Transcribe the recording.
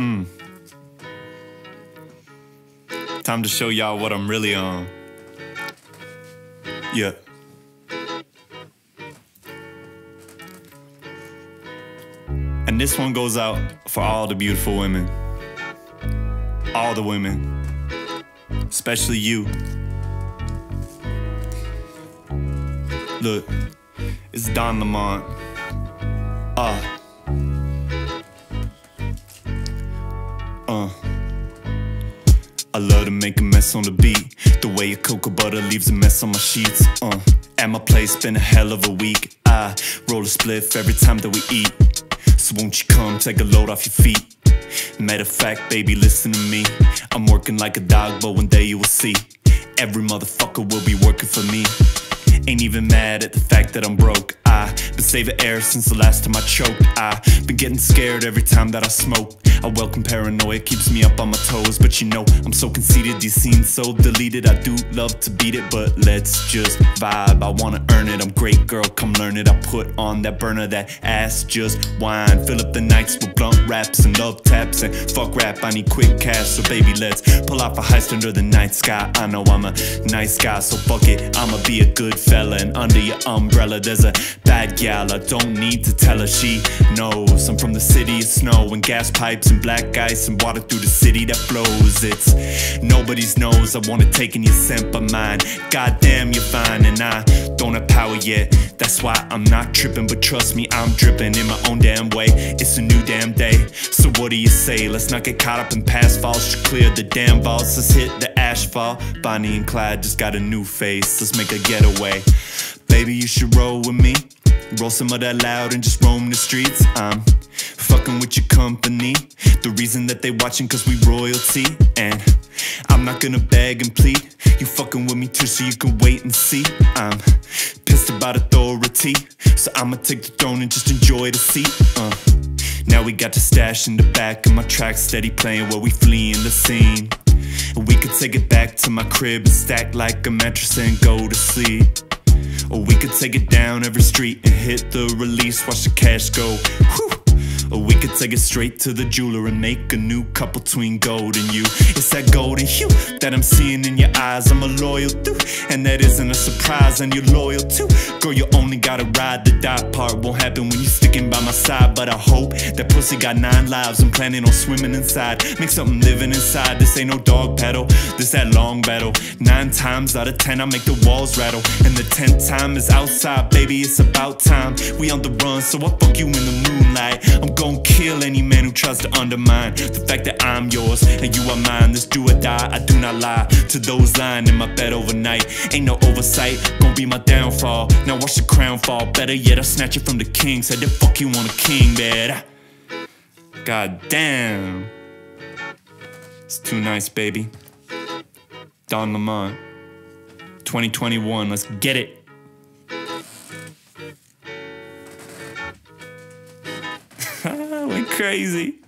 Mm. Time to show y'all what I'm really on. Yeah. And this one goes out for all the beautiful women. All the women. Especially you. Look, it's Don Lamont. Ah. Uh, love to make a mess on the beat. The way your cocoa butter leaves a mess on my sheets. Uh. At my place, been a hell of a week. I roll a spliff every time that we eat. So won't you come take a load off your feet? Matter of fact, baby, listen to me. I'm working like a dog, but one day you will see. Every motherfucker will be working for me. Ain't even mad at the fact that I'm broke. I been saving air since the last time I choked. I been getting scared every time that I smoke. I welcome paranoia, keeps me up on my toes. But you know, I'm so conceited, these scenes so deleted. I do love to beat it, but let's just vibe. I wanna earn it, I'm great, girl, come learn it. I put on that burner, that ass just wine. Fill up the nights with blunt raps and love taps. And fuck rap, I need quick cash, so baby, let's pull off a heist under the night sky. I know I'm a nice guy, so fuck it, I'ma be a good fella. And under your umbrella, there's a bad gal. I don't need to tell her she knows. I'm from the city of snow and gas pipes and black ice and water through the city that flows. It's nobody's nose. I wanna take in your scent, but mine. Goddamn, you're fine, and I don't have power yet. That's why I'm not tripping, but trust me, I'm dripping in my own damn way. It's a new damn day. So what do you say? Let's not get caught up in past faults. Just clear the damn vaults. Let's hit the asphalt. Bonnie and Clyde just got a new face. Let's make a getaway. Baby, you should roll with me. Roll some of that loud and just roam the streets. I'm fucking with your company. The reason that they watching cause we royalty. And I'm not gonna beg and plead. You fucking with me too, so you can wait and see. I'm pissed about authority. So I'ma take the throne and just enjoy the seat. Uh. Now we got the stash in the back of my track steady playing while we fleeing the scene. And we could take it back to my crib and stack like a mattress and go to sleep. Or we could take it down every street and hit the release, watch the cash go. Whew. Could take it straight to the jeweler and make a new couple between gold and you. It's that golden hue that I'm seeing in your eyes. I'm a loyal dude, and that isn't a surprise. And you're loyal too, girl. You only gotta ride the die part. Won't happen when you're sticking by my side, but I hope that pussy got nine lives. I'm planning on swimming inside, make something living inside. This ain't no dog paddle, this that long battle. Nine times out of ten, I make the walls rattle, and the tenth time is outside, baby. It's about time. We on the run, so I fuck you in the moonlight. I'm gon' kill any man who tries to undermine the fact that I'm yours and you are mine. This do or die, I do not lie to those lying in my bed overnight. Ain't no oversight, gon' be my downfall. Now watch the crown fall. Better yet, I snatch it from the king. Said the fuck you want a king, man. God damn. It's too nice, baby. Don Lamont. 2021, let's get it. Crazy.